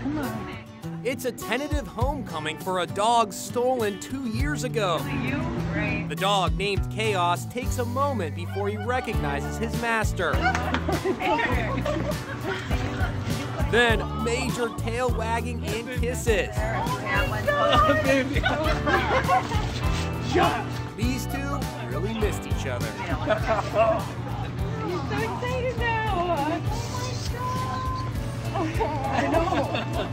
Come on. It's a tentative homecoming for a dog stolen two years ago. Right. The dog, named Chaos, takes a moment before he recognizes his master. then major tail wagging and kisses. Oh These two really missed each other. He's so excited now. Oh Oh!